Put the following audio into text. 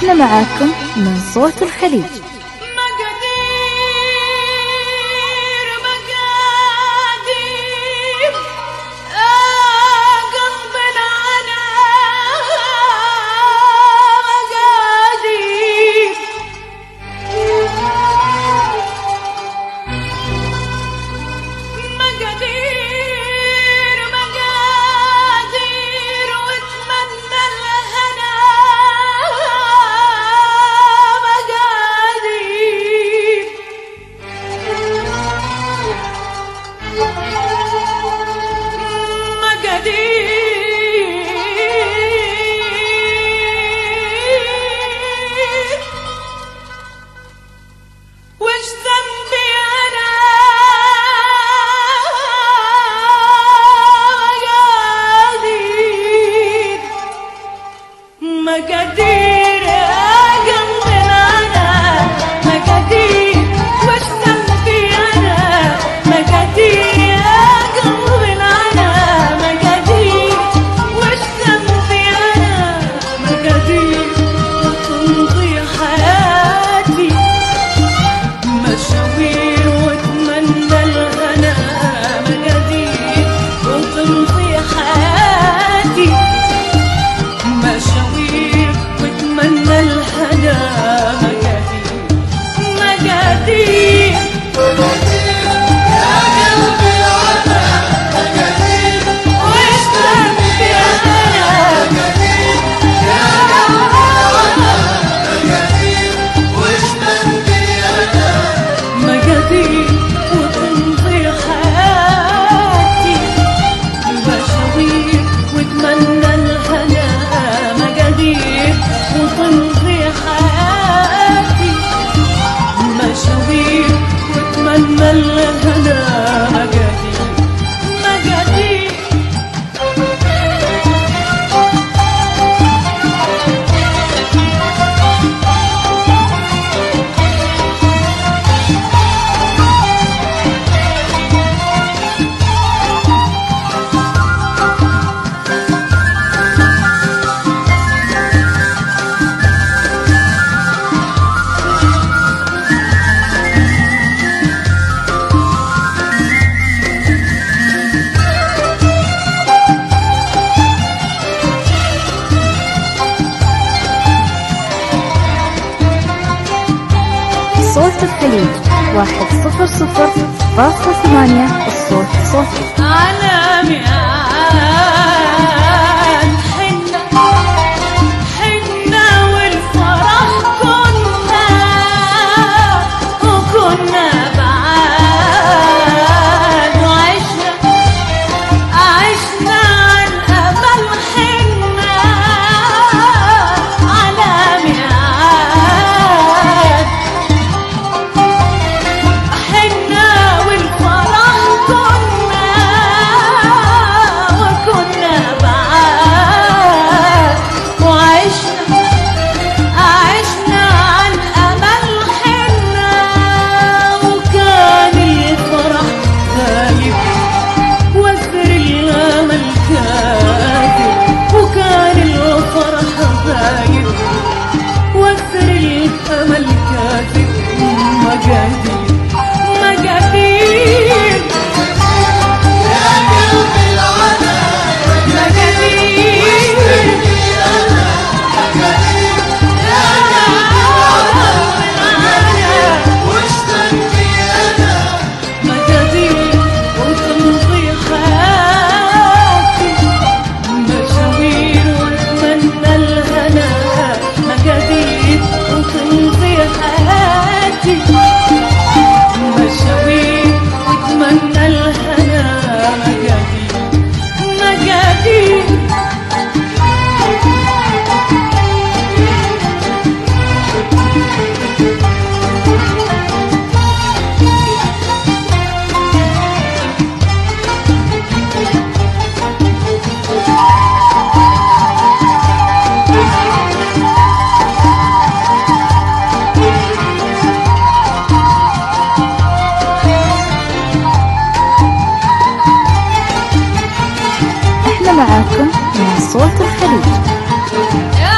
إحنا معاكم من صوت الخليج. أمل صوت الخليج. واحد صفر صفر فاصلة ثمانية الصوت صوتي معكم من صوت الخليج.